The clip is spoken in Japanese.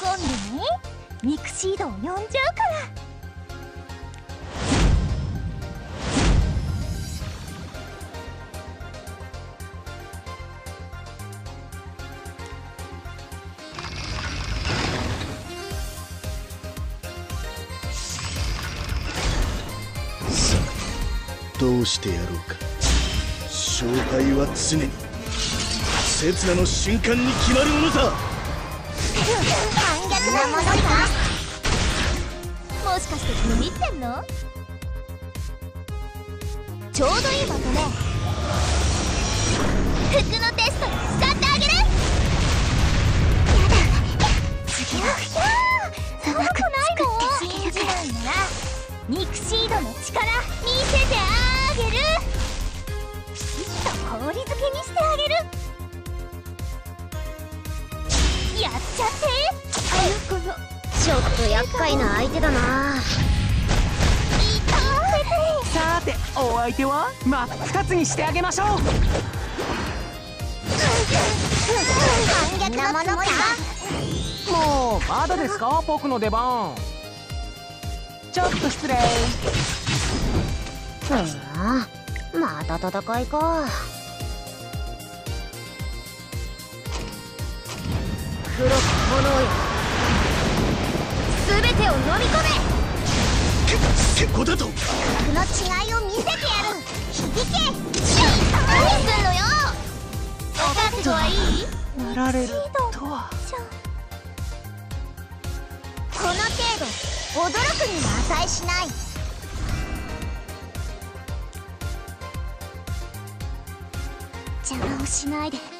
今度ねミクシードを呼んじゃうからどうしてやろうか。勝敗は常に。刹那の瞬間に決まるものさ。なものかもしかしてビビってんの？ちょうどいいまとめ服のテストに使ってあげる。やだ。次はそんなことないの信じないならミクシードの力見せてあげるきっと氷漬けにしてあげるやっちゃってちょっと厄介な相手だな。さてお相手は真っ二つにしてあげましょう。反逆なものかもうまだですか僕の出番。ちょっと失礼。うんまた戦いか。黒き炎よ全てを飲み込め。てこだと。この違いを見せてやる。響け。何すんのよ。お覚悟はいい。なられるとは。この程度驚くには値しない。邪魔をしないで